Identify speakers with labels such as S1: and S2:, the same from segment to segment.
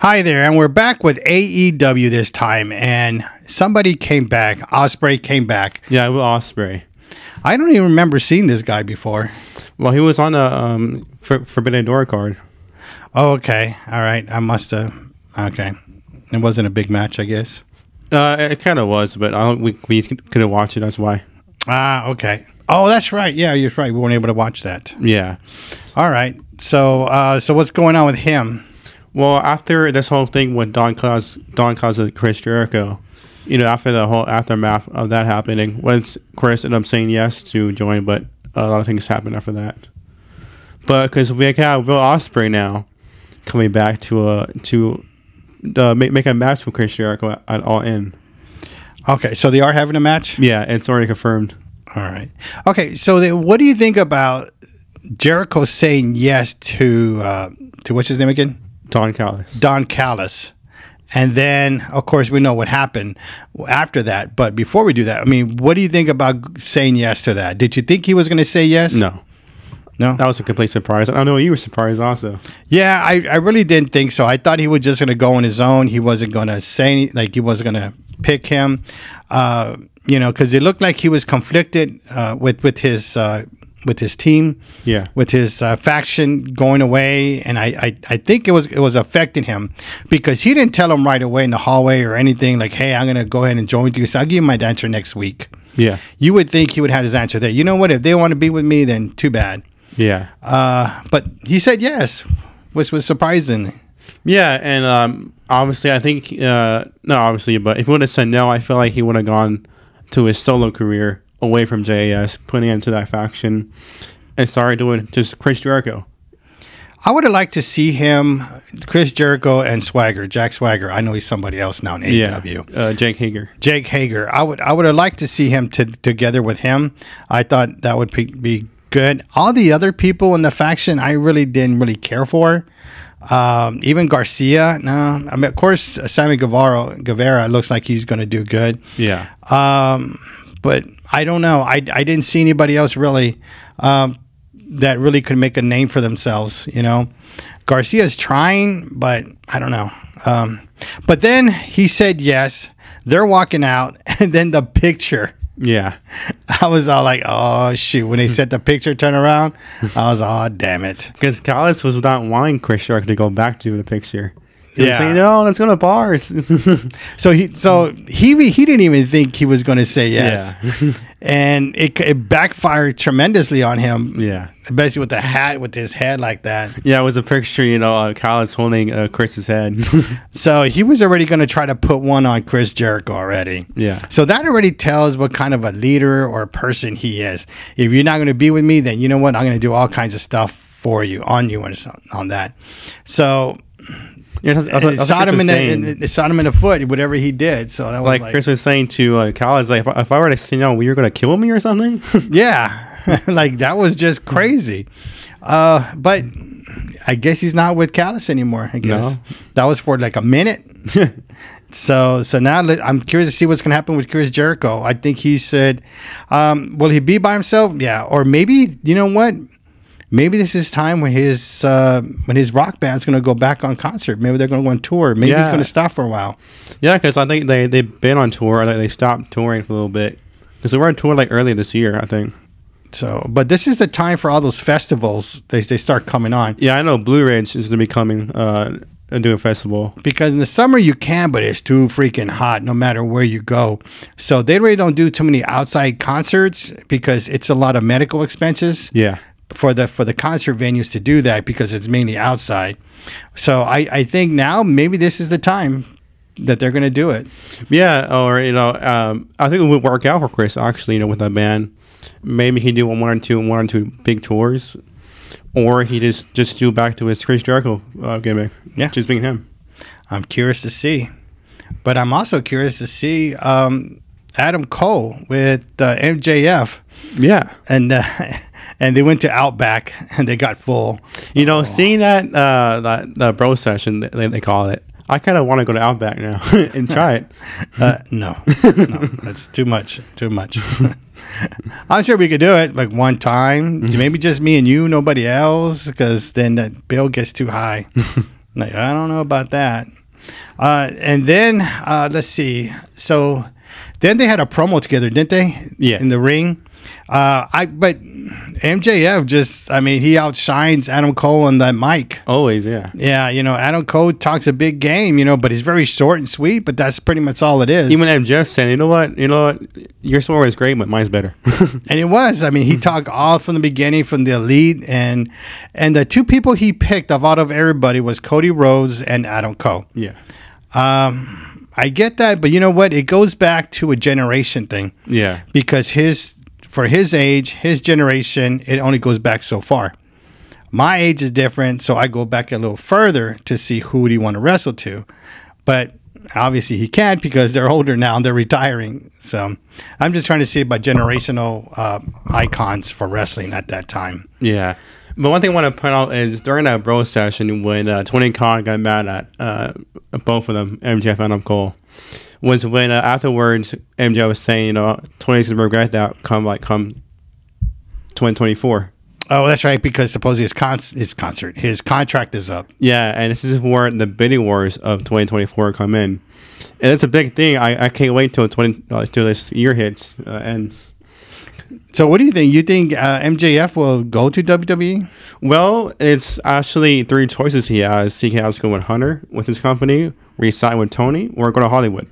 S1: Hi there, and we're back with AEW this time, and somebody came back. Ospreay came back.
S2: Yeah, Ospreay.
S1: I don't even remember seeing this guy before.
S2: Well, he was on the um, For- Forbidden Door card.
S1: Oh, okay, all right. I must have. Okay, it wasn't a big match, I guess.
S2: Uh, it kind of was, but I don't, we we couldn't watch it. That's why.
S1: Ah, okay. Oh, that's right. Yeah, you're right. We weren't able to watch that.
S2: Yeah.
S1: All right. So, uh, so what's going on with him?
S2: Well, after this whole thing with Don Callis, Don Callis and Chris Jericho, you know, after the whole aftermath of that happening, once Chris ended up saying yes to join, but a lot of things happened after that. But because we have Will Ospreay now coming back to uh to uh, make, make a match with Chris Jericho at, at All In.
S1: Okay, so they are having a match.
S2: Yeah, it's already confirmed.
S1: All right. Okay, so then what do you think about Jericho saying yes to uh, to what's his name again?
S2: Don Callis.
S1: Don Callis. And then, of course, we know what happened after that. But before we do that, I mean, what do you think about saying yes to that? Did you think he was going to say yes?
S2: No,
S1: No?
S2: that was a complete surprise. I know you were surprised also.
S1: Yeah, I, I really didn't think so. I thought he was just going to go on his own. He wasn't going to say any, like he wasn't going to pick him, uh, you know, because it looked like he was conflicted uh, with with his uh, with his team,
S2: Yeah.
S1: with his uh, faction going away, and I, I I think it was it was affecting him because he didn't tell him right away in the hallway or anything like, hey, I'm going to go ahead and join with you. So I'll give you my answer next week.
S2: Yeah.
S1: You would think he would have his answer there. You know what? If they want to be with me, then too bad.
S2: Yeah.
S1: Uh, but he said yes, which was surprising.
S2: Yeah, and um, obviously, I think uh, no, obviously, but if he would have said no, I feel like he would have gone to his solo career away from JAS, putting into that faction, and started doing just Chris Jericho.
S1: I would have liked to see him, Chris Jericho and Swagger, Jack Swagger. I know he's somebody else now in
S2: Yeah,
S1: AEW.
S2: uh, Jake Hager.
S1: Jake Hager. I would I would have liked to see him to, together with him. I thought that would be, be good. All the other people in the faction, I really didn't really care for. Um, even Garcia, no. I mean, of course, Sammy Guevara, Guevara looks like he's going to do good.
S2: Yeah,
S1: Um, but I don't know. I, I didn't see anybody else really um, that really could make a name for themselves. You know, Garcia's trying, but I don't know. Um, but then he said yes. They're walking out, and then the picture.
S2: yeah,
S1: I was all like, "Oh shoot!" When they said the picture turn around, I was, "Oh damn it!"
S2: because Callis was not wanting Chris Jericho to go back to the picture. He
S1: Yeah.
S2: saying no, let's go to bars.
S1: So he so he he didn't even think he was going to say yes,
S2: Yeah.
S1: and it, it backfired tremendously on him.
S2: yeah,
S1: basically with the hat with his head like that.
S2: yeah. It was a picture, you know, uh, Callis holding uh, Chris's head.
S1: So he was already going to try to put one on Chris Jericho already.
S2: yeah,
S1: So that already tells what kind of a leader or person he is. If you're not going to be with me, then you know what? I'm going to do all kinds of stuff for you, on you, and so- on that. So
S2: yeah. That's, that's, what-
S1: it
S2: that's
S1: shot him in the, it shot him in the foot, whatever he did. So that was
S2: like,
S1: like,
S2: Chris was saying to uh, like if I, if I were to say no, well, you're going to kill me or something.
S1: yeah, like that was just crazy. Uh, but I guess he's not with Callis anymore. I guess
S2: No.
S1: that was for like a minute. So so now I'm curious to see what's going to happen with Chris Jericho. I think he said, um, "Will he be by himself? Yeah, or maybe you know what? Maybe this is time when his uh, when his rock band's going to go back on concert. Maybe they're going to go on tour. Maybe he's going to stop for a while.
S2: yeah, because I think they they've been on tour. Like they stopped touring for a little bit because they were on tour like earlier this year. I think.
S1: So, but this is the time for all those festivals. They they start coming on
S2: Yeah, I know Blue Ridge is going to be coming uh, and doing a festival.
S1: because in the summer you can, but it's too freaking hot no matter where you go. So they really don't do too many outside concerts because it's a lot of medical expenses.
S2: Yeah,
S1: for the for the concert venues to do that because it's mainly outside. So I, I think now maybe this is the time that they're going to do it.
S2: yeah, or you know, um, I think it would work out for Chris actually. You know, with that band, maybe he do one or two one or two big tours, or he just just do back to his Chris Jericho uh, gimmick.
S1: Yeah.
S2: just being him.
S1: I'm curious to see, but I'm also curious to see um, Adam Cole with uh, MJF,
S2: Yeah,
S1: and uh, and they went to Outback and they got full.
S2: you know, seeing that uh, that the bro session they, they call it. I kind of want to go to Outback now and try it.
S1: Uh, no, no, that's too much. Too much. I'm sure we could do it like one time. Maybe just me and you, nobody else, because then that bill gets too high. Like, I don't know about that. Uh, and then uh, let's see. So then they had a promo together, didn't they?
S2: Yeah.
S1: In the ring. Uh, I but MJF just I mean he outshines Adam Cole on that mic.
S2: Always, yeah.
S1: Yeah, you know Adam Cole talks a big game, you know, but he's very short and sweet. But that's pretty much all it is.
S2: Even MJF saying, you know what, you know what, your story is great, but mine's better.
S1: and it was. I mean, he talked all from the beginning, from the elite, and and the two people he picked of out of everybody was Cody Rhodes and Adam Cole.
S2: yeah.
S1: Um, I get that, but you know what? It goes back to a generation thing
S2: Yeah.
S1: because his for his age, his generation, it only goes back so far. My age is different, so I go back a little further to see who would he want to wrestle to. But obviously he can't because they're older now and they're retiring. So I'm just trying to see about generational uh, icons for wrestling at that time.
S2: Yeah. But one thing I want to point out is during that bro session when uh, Tony Khan got mad at uh, both of them, MJF and Cole, was when uh, afterwards MJF was saying, you know, Tony's gonna regret that come like come 2024.
S1: Oh, that's right, because supposedly his con- his concert, his contract is up.
S2: Yeah, and this is where the bidding wars of 2024 come in, and it's a big thing. I, I can't wait till 20 uh, till this year hits uh, ends.
S1: So, what do you think? You think uh, MJF will go to? WWE?
S2: Well, it's actually three choices he has. He can go with Hunter with his company, resign with Tony, or go to Hollywood.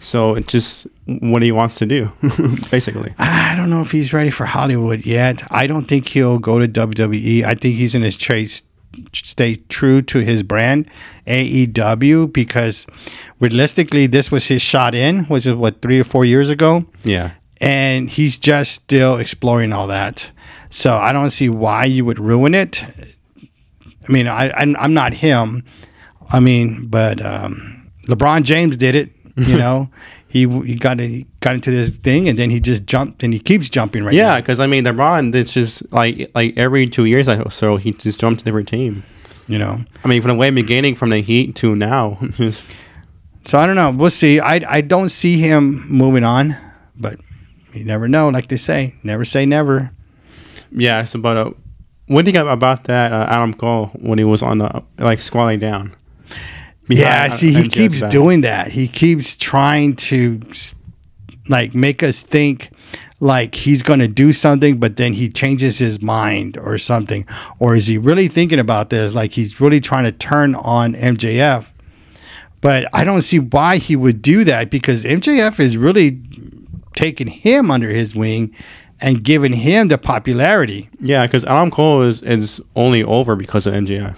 S2: So it's just what he wants to do, basically.
S1: I don't know if he's ready for Hollywood yet. I don't think he'll go to WWE. I think he's in his chase stay true to his brand AEW because realistically this was his shot in which is what 3 or 4 years ago
S2: Yeah.
S1: and he's just still exploring all that. So I don't see why you would ruin it. I mean, I I'm, I'm not him. I mean, but um, LeBron James did it. You know, he he got he got into this thing and then he just jumped and he keeps jumping right
S2: Yeah,
S1: now.
S2: because I mean, LeBron, it's just like like every two years or so, he just jumped to a different team.
S1: You know,
S2: I mean, from the way beginning from the Heat to now.
S1: so I don't know. We'll see. I I don't see him moving on, but you never know. Like they say, never say never.
S2: yeah, so, but uh, what do you think about that uh, Adam Cole when he was on the like squatting down?
S1: Yeah,
S2: I-
S1: see, he keeps doing that. He keeps trying to like make us think like he's going to do something, but then he changes his mind or something. Or is he really thinking about this? Like he's really trying to turn on MJF. But I don't see why he would do that because MJF is really taking him under his wing and giving him the popularity.
S2: Yeah, because Adam Cole is is only over because of MJF.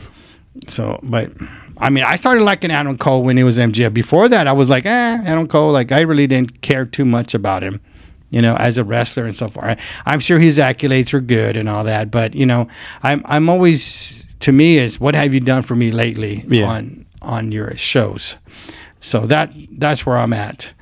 S1: So, but I mean, I started liking Adam Cole when he was MJF. Before that, I was like, eh, Adam Cole. Like, I really didn't care too much about him, you know, as a wrestler and so forth. I'm sure his accolades are good and all that, but you know, I'm I'm always to me is what have you done for me lately
S2: Yeah.
S1: on on your shows. So that that's where I'm at.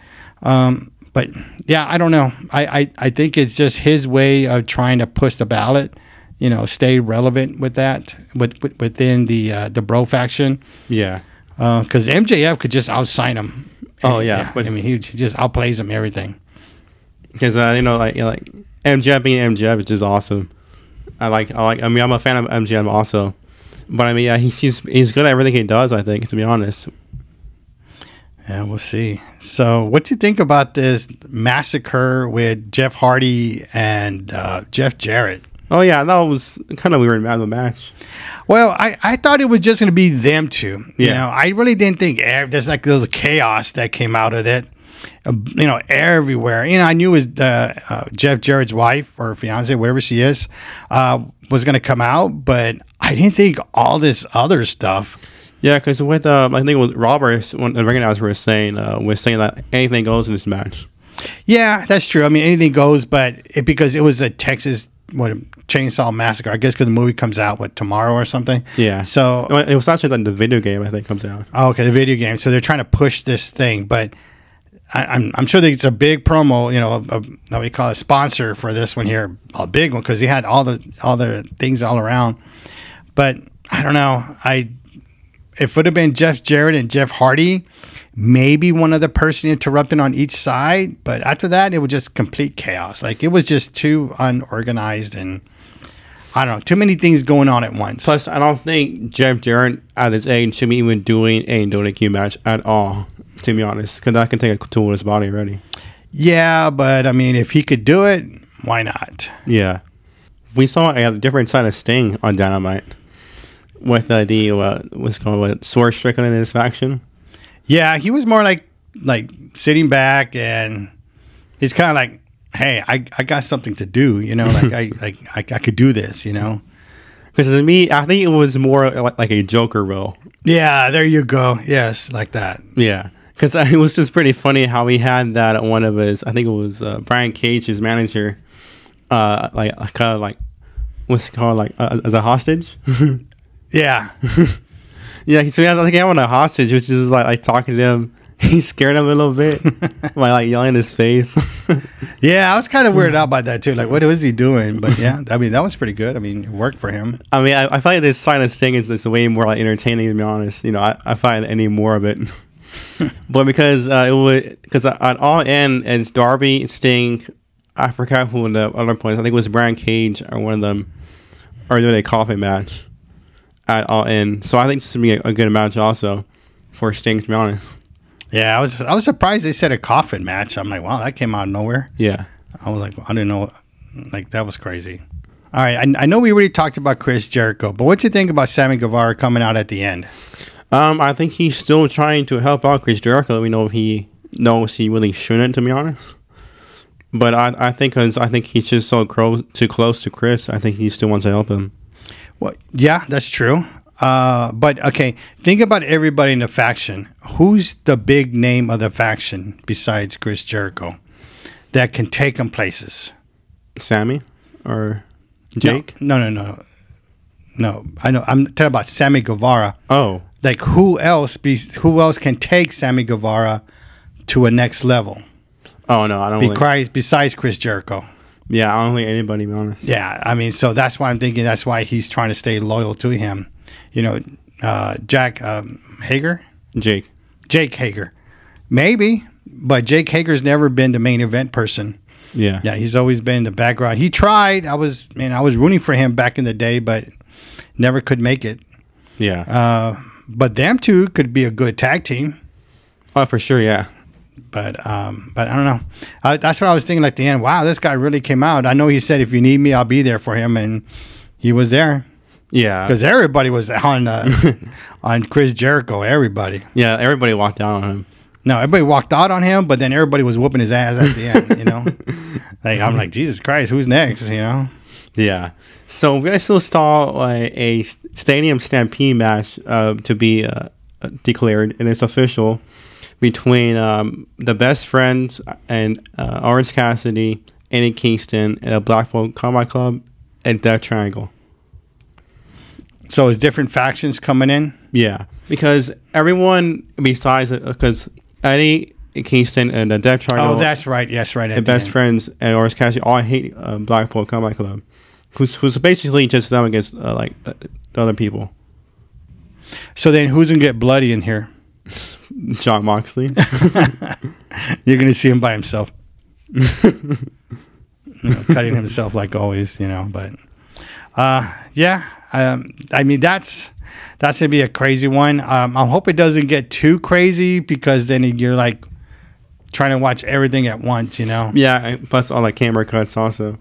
S1: Um, but yeah, I don't know. I, I, I think it's just his way of trying to push the ballot, you know, stay relevant with that with, with within the uh, the bro faction.
S2: Yeah.
S1: Because MJF could just outsign him.
S2: Oh, yeah, but-
S1: I mean, he, he just outplays him everything.
S2: because uh, you know, like you know, like MJF being MJF is just awesome. I like, I like. I mean, I'm a fan of MJF also, but I mean, yeah, he's he's, he's good at everything he does. I think, to be honest.
S1: Yeah, we'll see. So, what do you think about this massacre with Jeff Hardy and uh, Jeff Jarrett?
S2: Oh yeah, that was kind of weird man, the match.
S1: Well, I, I thought it was just going to be them two. You
S2: Yeah.
S1: know, I really didn't think there's like there was a chaos that came out of it. Uh, you know, everywhere. You know, I knew his uh, uh, Jeff Jarrett's wife or fiance, whatever she is, uh, was going to come out, but I didn't think all this other stuff.
S2: Yeah, because with uh, I think it was Roberts, one the announcer was saying uh, was saying that anything goes in this match.
S1: Yeah, that's true. I mean, anything goes, but it, because it was a Texas what chainsaw massacre. I guess because the movie comes out what tomorrow or something.
S2: Yeah.
S1: So
S2: it was actually like the video game I think comes out.
S1: Oh, okay, the video game. So they're trying to push this thing, but I, I'm I'm sure that it's a big promo. You know, a, a, we call a sponsor for this one here, a big one because he had all the all the things all around. But I don't know. I if it would have been Jeff Jarrett and Jeff Hardy, maybe one other person interrupting on each side. But after that, it was just complete chaos. Like it was just too unorganized and. I don't know. Too many things going on at once.
S2: Plus, I don't think Jeff Jarrett at his age should be even doing a donut Q match at all. To be honest, because that can take a toll on his body already.
S1: yeah, but I mean, if he could do it, why not?
S2: Yeah, we saw a different side of Sting on Dynamite with uh, the uh, what's it called what Swerve Strickland in his faction.
S1: Yeah, he was more like like sitting back and he's kind of like, hey, I, I got something to do, you know, like I like I, I could do this, you know.
S2: Because to me, I think it was more like, like a Joker role.
S1: Yeah, there you go. Yes, like that.
S2: Yeah, because it was just pretty funny how he had that at one of his. I think it was uh, Brian Cage, his manager, uh, like kind of like what's it called, like uh, as a hostage.
S1: Yeah.
S2: Yeah, so he had like having a hostage, which is like like talking to him. He scared him a little bit by like yelling in his face.
S1: Yeah, I was kind of weirded out by that too. Like, what was he doing? But yeah, I mean, that was pretty good. I mean, it worked for him.
S2: I mean, I, I find this side of Sting is, is way more like entertaining. To be honest, you know, I, I find any more of it, but because uh, it would because on All In it's Darby, Sting, I forgot who the other points. I think it was Brian Cage or one of them, or doing a coffin match at All In. So I think this would be a, a good match also for Sting. To be honest,
S1: Yeah, I was I was surprised they said a coffin match. I'm like, wow, that came out of nowhere.
S2: yeah.
S1: I was like, I didn't know. Like that was crazy. All right, I, I know we already talked about Chris Jericho, but what do you think about Sammy Guevara coming out at the end?
S2: Um, I think he's still trying to help out Chris Jericho. We know he knows he really shouldn't, to be honest. But I, I think cause I think he's just so close too close to Chris. I think he still wants to help him.
S1: Well, yeah, that's true. Uh, but okay, think about everybody in the faction. Who's the big name of the faction besides Chris Jericho that can take them places?
S2: Sammy or Jake?
S1: No, no, no, no. No, I know. I'm talking about Sammy Guevara.
S2: Oh,
S1: Like who else? Be, who else can take Sammy Guevara to a next level?
S2: oh no, I don't.
S1: Besides, besides Chris Jericho.
S2: Yeah, I don't think anybody. Be honest.
S1: Yeah, I mean, so that's why I'm thinking that's why he's trying to stay loyal to him. You know, uh, Jack um, Hager,
S2: Jake.
S1: Jake Hager, maybe, but Jake Hager's never been the main event person.
S2: Yeah.
S1: Yeah, he's always been in the background. He tried. I was, man, I was rooting for him back in the day, but never could make it.
S2: Yeah.
S1: Uh, but them two could be a good tag team.
S2: oh, for sure. Yeah.
S1: But um, but I don't know. Uh, that's what I was thinking. At the end, wow, this guy really came out. I know he said, "If you need me, I'll be there for him," and he was there.
S2: Yeah.
S1: because everybody was on uh, on Chris Jericho. Everybody.
S2: Yeah. Everybody walked out on him.
S1: No, everybody walked out on him, but then everybody was whooping his ass at the end. You know, like I'm like Jesus Christ, who's next? You know.
S2: Yeah. So we also saw uh, a stadium stampede match uh, to be uh, declared, and it's official between um, the best friends and uh, Orange Cassidy, Eddie Kingston, and a Blackpool Combat Club and Death Triangle.
S1: So it's different factions coming in.
S2: Yeah, because everyone besides because Eddie Kingston and the Death Triangle,
S1: Oh, that's right. Yes, right.
S2: And
S1: the
S2: best
S1: end.
S2: friends and Orange Cassidy all hate uh, Blackpool Combat Club, who's who's basically just them against uh, like uh, the other people.
S1: So then, who's gonna get bloody in here?
S2: Jon Moxley.
S1: You're gonna see him by himself, you know, cutting himself like always. You know, but uh, yeah. Um, I mean, that's that's gonna be a crazy one. Um, I hope it doesn't get too crazy because then you're like trying to watch everything at once. You know.
S2: yeah, plus all the camera cuts also.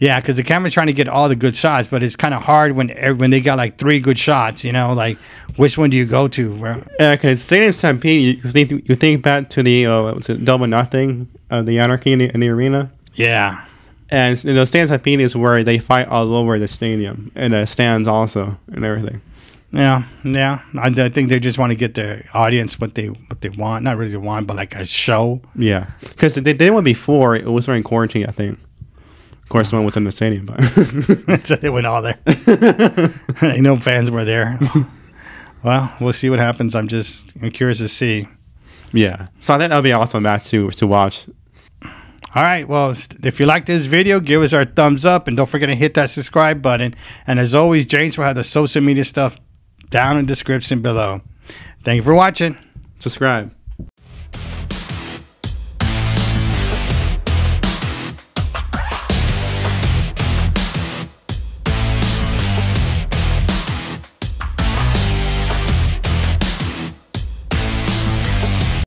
S1: Yeah, because the camera's trying to get all the good shots, but it's kind of hard when when they got like three good shots. You know, like which one do you go to? Where-
S2: Yeah, because Stadium Stampede, you think you think back to the uh, was it, Double Nothing, uh, the Anarchy in the, in the arena,
S1: Yeah,
S2: and you know, Stadium Stampede is where they fight all over the stadium and the stands also and everything.
S1: yeah, yeah. I, I think they just want to get the audience what they what they want, not really want, but like a show.
S2: Yeah, because they did one before. It was during quarantine, I think. Of course, the one was in the stadium, but
S1: so they went all there. I know fans were there. well, we'll see what happens. I'm just I'm curious to see.
S2: yeah. So I think that'll be an awesome match to to watch.
S1: All right. Well, if you like this video, give us our thumbs up and don't forget to hit that subscribe button. And as always, James will have the social media stuff down in the description below. Thank you for watching.
S2: Subscribe.